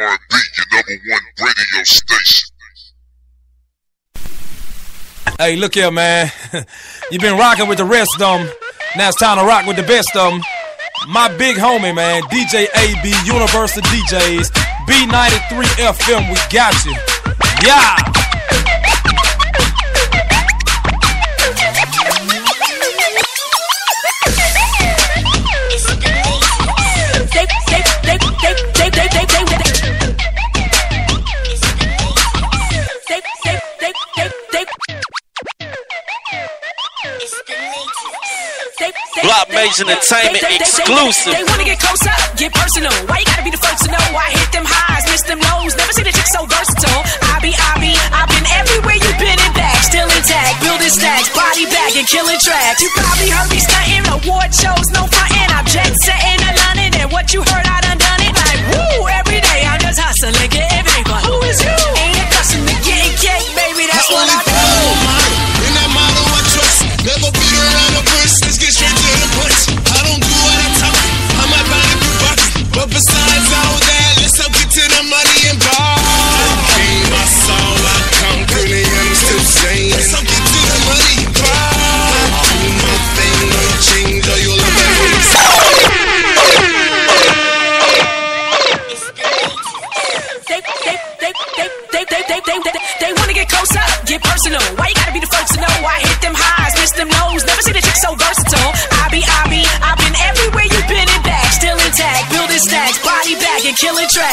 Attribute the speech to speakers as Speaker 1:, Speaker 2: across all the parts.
Speaker 1: R&B, your number one radio station.
Speaker 2: Hey, look here, man. You've been rocking with the rest of them. Now it's time to rock with the best of them. My big homie, man, DJ AB, Universal DJs, B93 FM, we got you. Yeah!
Speaker 3: Stage Entertainment
Speaker 4: they, they, exclusive. They, wanna get close up, get personal. Why you gotta be the first to know? I hit them highs, miss them lows. Never seen a chick so versatile. I be, I be, I've been everywhere you've been and back. Still intact, building stacks, body bag and killing tracks. You probably heard me stunting, award shows, no frontin'. I'm jet
Speaker 5: set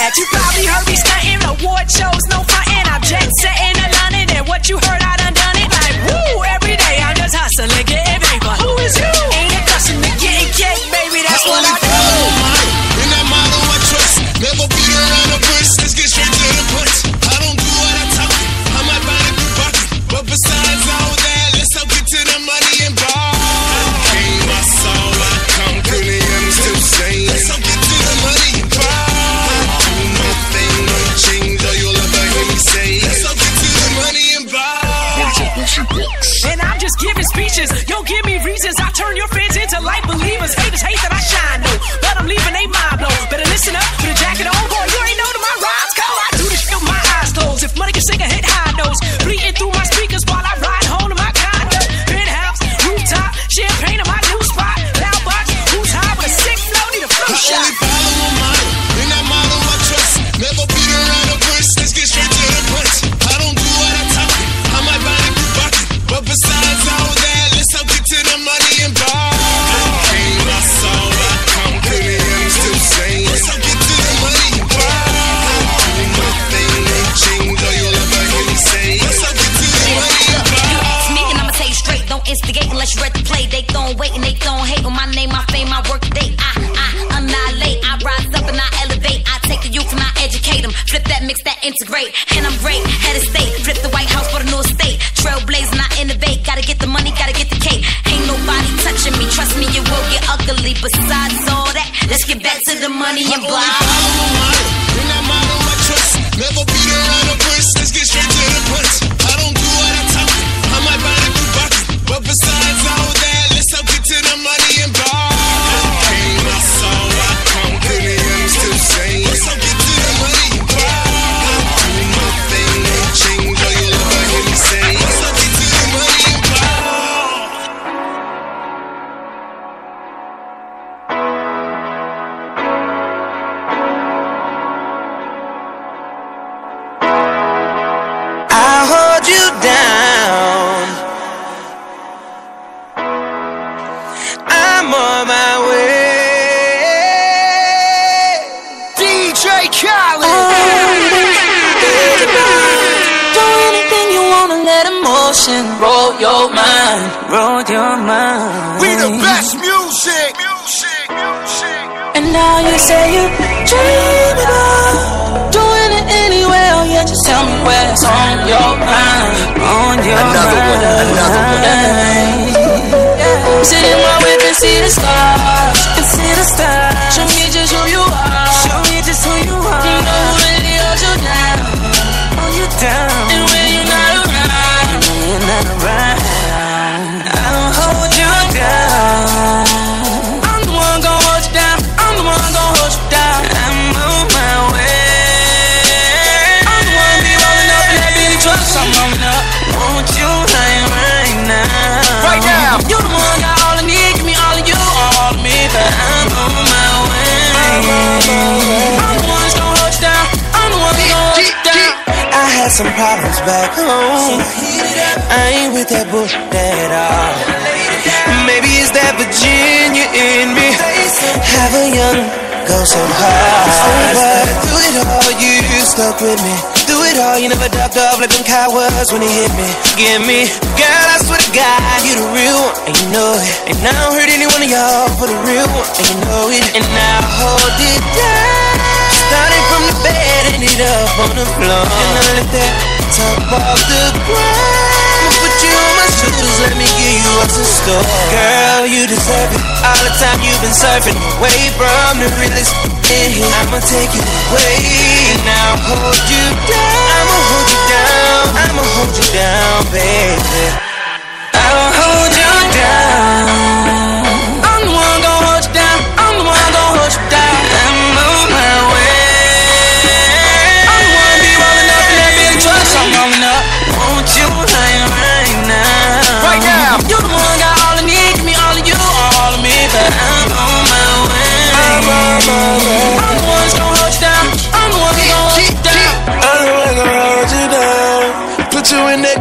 Speaker 5: that you got. weeks. And I'm
Speaker 4: just giving speeches. Yo, give me reasons. I turn your fans into light believers. Haters hate that I shine, no. But I'm leaving they mind blow. Better listen up.
Speaker 5: and I'm
Speaker 6: great. Head of state, flip the White House for the new State. Trailblazing, I innovate. Gotta get the money, gotta get the cake. Ain't nobody touching me. Trust me, it will get ugly. Besides all that, let's get back to the money and
Speaker 5: block. Never be around the bush. Let's get straight to the punch.
Speaker 7: DJ Khaled.
Speaker 8: Oh, Do anything you wanna let emotion roll your mind, roll your mind.
Speaker 5: We the best music, music, music.
Speaker 8: And now you say you dream it all, doing it anyway. Oh yeah, just tell me what's on your mind, on your
Speaker 7: another
Speaker 8: mind.
Speaker 7: One, another
Speaker 8: one, another one. Sit in my whip and see the stars, and see the stars. Some problems back home. I ain't with that bullshit at all. Maybe it's that Virginia in me. Have a young go so hard. But through it all, you stuck with me. Through it all, you never ducked off like them cowards when he hit me. Give me, girl, I swear to God, you the real one, and you know it. And I don't hurt any one of y'all for the real one, and you know it. And now hold it down. Starting from the bed, ended up on the floor. And I let that top off the ground. I'ma put you on my shoulders, let me give you what's in store. Girl, you deserve it. All the time you've been surfing away from the realest in here. I'ma take you away. And I'll hold you down. I'ma hold you down. I'ma hold you down, baby.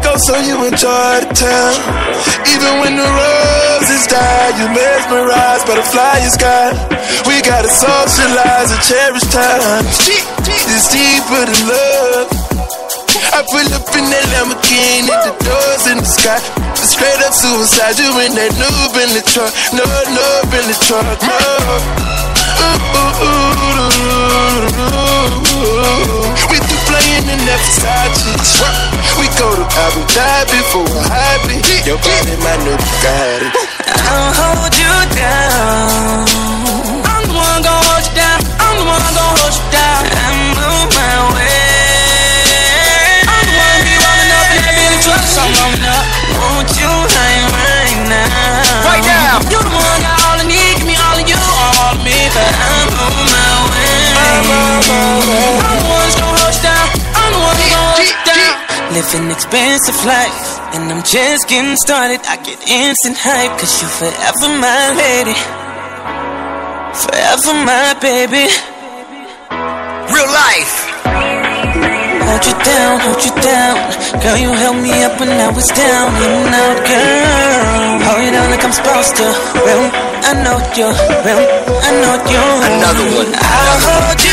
Speaker 8: You in so you
Speaker 9: enjoy the town. Even when the roses die, you mesmerize by the flying sky. We gotta socialize and cherish time. It's deeper than love. I pull up in that Lamborghini, the doors in the sky. Straight up suicide, you in that noob in the truck. No, noob in the truck, no. We do playing in that Versace. To Abu Dhabi for a hobby. Your body, my new Bugatti.
Speaker 8: I'll hold you down. Down. Living expensive life, and I'm just getting started. I get instant hype, cause you're forever my lady. Forever my baby.
Speaker 7: Real life.
Speaker 8: Hold you down, hold you down. Girl, you held me up when I was down and out, girl. Hold you down like I'm supposed to. Well, I know you. Well, I know you're.
Speaker 7: Another one.
Speaker 8: I'll hold you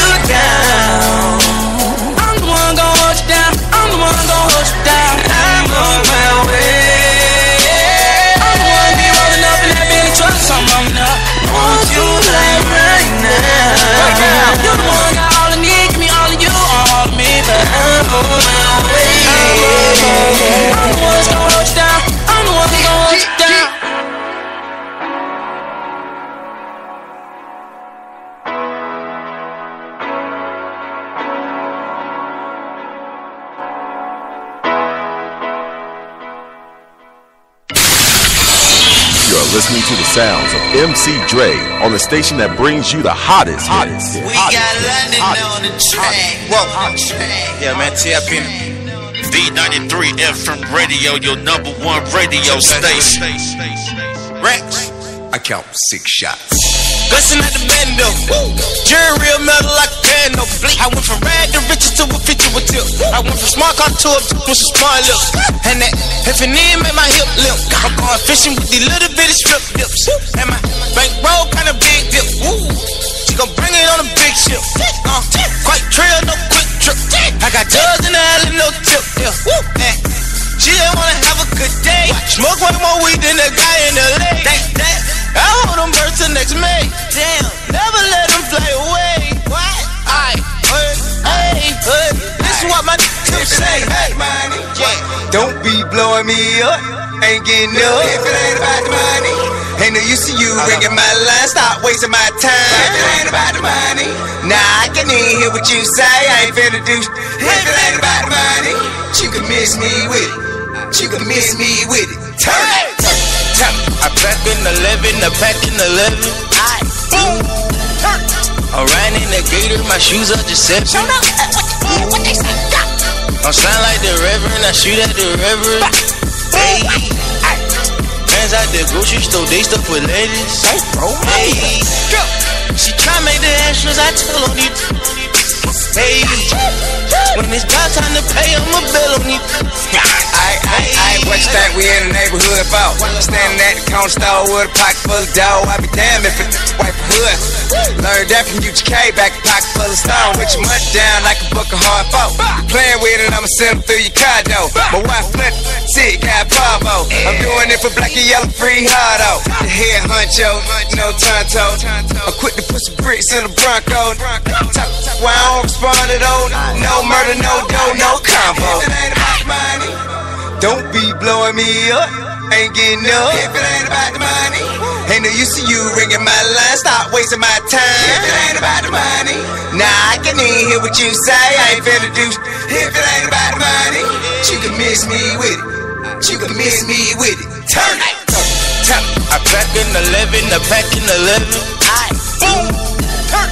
Speaker 10: listening to the sounds of MC Dre on the station that brings you the hottest, hottest,
Speaker 7: We
Speaker 10: hottest,
Speaker 7: got London
Speaker 10: hottest,
Speaker 7: on the track. Whoa. Yeah, man, TIP.
Speaker 3: B93 FM radio, your number one radio station.
Speaker 7: Rex.
Speaker 11: I count six shots.
Speaker 7: Glisten at the bando. Jury real metal like a candle. I went from rag to riches to a feature with tip. I went from smart car to a with some smart lips. And that if it need make my hip limp. I'm going fishing with these little bitty strip dips. And my bankroll kinda big dip. Woo. She gon' bring it on a big ship. Uh, quite trail, no quick trip. I got drugs in the alley, no tip. Yeah. Woo. She didn't wanna have a good day. Smoke way more weed than the guy in the lake.
Speaker 11: Up. Ain't getting up. If it ain't about the money. Ain't no use to you ringing my line. Stop wasting my time. If it ain't about the money. Nah, I can even hear what you say. I ain't finna do. If it ain't about the money. You can miss me with it. You can miss me with it. Turn it.
Speaker 7: Tap. I pack in 11, I pack in 11. I, boom. I'm riding in the gator, my shoes are just seven. Uh, I'm sound like the reverend, I shoot at the reverend. Hey, Fans at the grocery store, they stuff with ladies. Hey, she try make the extras, I tell on you. Hey, when it's about time to pay, I'ma bill on you.
Speaker 11: I, I, I, what you think we in the neighborhood about? Standing at the corner store with a pocket full of dough. I be damn if it wipe a hood. Learned that from UGK, back pocket full of stone. With your money down like a book of hard folk. Playing with it, I'ma send them through your condo. My wife flip, see, got Pavo. I'm doing it for black and yellow, free hard out. The head huncho, no tonto. I'm quick to put some bricks in the Bronco. Why I don't respond to those? No murder, no dough, no combo. If it ain't about the money, don't be blowing me up. Ain't getting up. If it ain't about the money, ain't no use to you ringing my line. Stop wasting my time. If it ain't about the money, nah, I can even hear what you say. I ain't finna do. If it ain't about the money, you can miss me with it. You can miss me with it. Turn it. Turn it.
Speaker 7: I pack in 11, I pack in 11.
Speaker 11: Boom. Turn.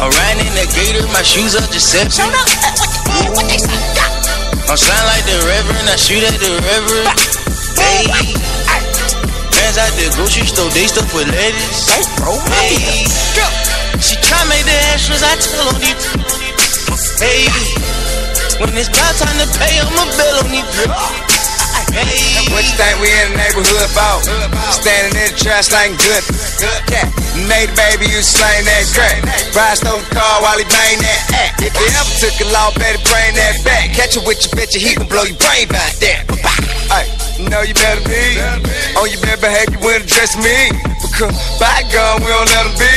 Speaker 7: I'm riding in the gator, my shoes are deception.
Speaker 11: Show up. What, what they say?
Speaker 7: I'm shine like the reverend, I shoot at the reverend. Hey, fans at the grocery store, they stuff with ladies. Hey, she try make the extras, I tell on you. Hey, when it's about time to pay, I'ma bill on you. Hey,
Speaker 11: What you think we in the neighborhood about? Standing in the trash like good. Yeah. Made a baby, you slain that crack. Ride stole the car while he bang that act. If you ever took a law, better bring that back. Catch it with your bitch, he gon' blow your brain back there. Hey, know you better be. Oh, On your better behavior when address me. Because by God, we don't let them be.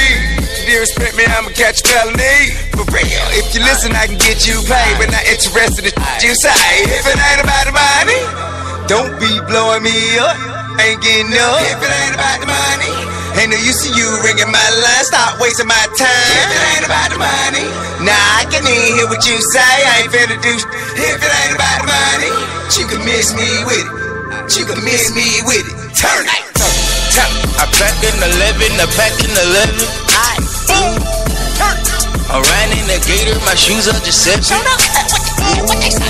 Speaker 11: If you respect me, I'ma catch a felony. For real, if you listen, I can get you paid. But not interested in shit you say. If it ain't about the money, don't be blowing me up. Ain't getting up. If it ain't about the money, ain't no use to you ringing my line. Stop wasting my time. I can hear what you say. I ain't finna do. sh- If it ain't about the money, you can miss me with it. You can miss me with it. Turn it. Turn it.
Speaker 7: I pack in 11, I pack in 11.
Speaker 11: Boom. Turn.
Speaker 7: I'm riding in the gator, my shoes are deception.
Speaker 11: Show up. What, what they say?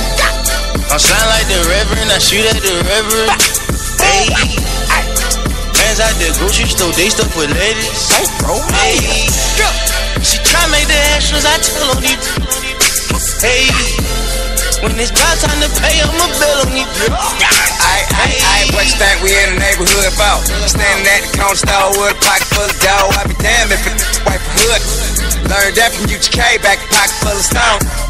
Speaker 7: I'm shine like the reverend, I shoot at the reverend. Hey, Hands at the grocery store, they stuff with ladies. Hey, try I tell on. Hey, when it's about time to pay, I'ma bill on you.
Speaker 11: I, I, I, what you think we in the neighborhood about? Standing at the corner store with a pocket full of dough. I be damn if it wipe hood. Learned that from UGK, back pocket full of stone.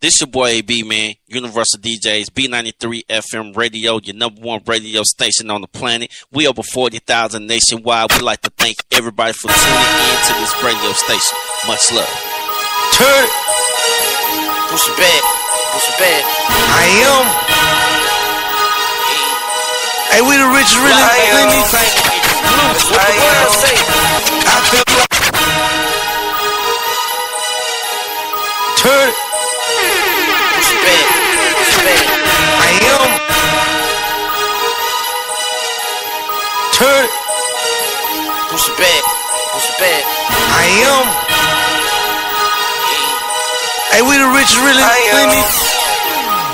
Speaker 3: This your boy AB man, Universal DJs, B93 FM radio, your number one radio station on the planet. We over 40,000 nationwide. We'd like to thank everybody for tuning in to this radio station. Much love.
Speaker 7: Turn it. Push it back. Push it back.
Speaker 12: I am. Hey, we the rich, really.
Speaker 7: I am.
Speaker 12: really-
Speaker 7: That's what the
Speaker 12: I
Speaker 7: world
Speaker 12: am.
Speaker 7: say.
Speaker 12: I feel like. Turn it. Am. Hey, we the rich, really.
Speaker 7: I am.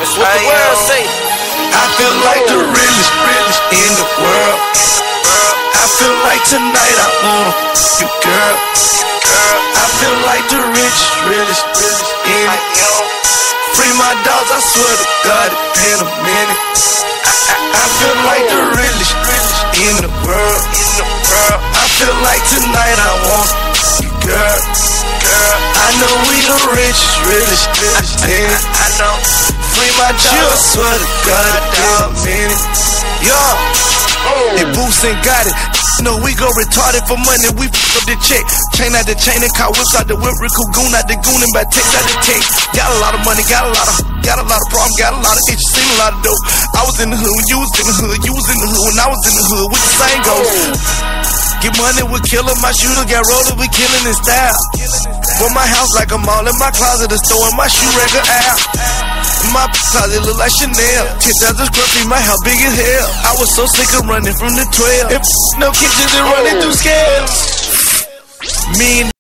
Speaker 7: That's what the world
Speaker 12: am.
Speaker 7: say.
Speaker 12: I feel like the realest, realest in the world. I feel like tonight I wanna you, girl. I feel like the richest, realest, realest in it. Free my dogs, I swear to God, it's been a minute. I, I, I feel like the realest, realest in the world. In the world. I feel like tonight I want you, girl. Girl, I know we the richest, realest, realest in it. I know. Free my I swear to God, been a minute. Yo. They boost and got it. No, we go retarded for money. We f up the check. Chain out the chain and car whips out the whip. Rick goon out the goon and back text out the text. Got a lot of money, got a lot of, got a lot of problems, got a lot of itches, seen a lot of dope. I was in the hood when you was in the hood. You was in the hood when I was in the hood. With the same goes. Get money with killer. My shooter got rolled we killing in style. For my house like a mall. In my closet, a store, my shoe record out. My closet look like Chanel. 10,000 square feet, my house big as hell. I was so sick of running from the 12. If no kitchens and running through scales. Me